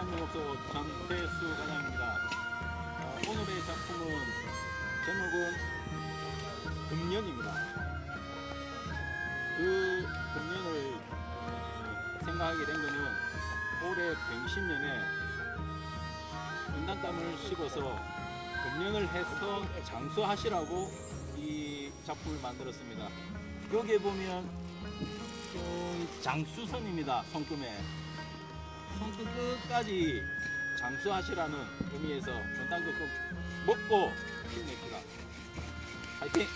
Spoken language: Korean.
수산영업소 장태수 과장입니다. 어, 오늘의 작품은 제목은 금년입니다. 그 금년을 어, 생각하게 된 것은 올해 병신년에 분단땀을 씹어서 금년을 해서 장수하시라고 이 작품을 만들었습니다. 여기에 보면 좀 장수선입니다. 손금에 손끝 끝까지 장수하시라는 의미에서 꼭 먹고 힘냅시다. 파이팅!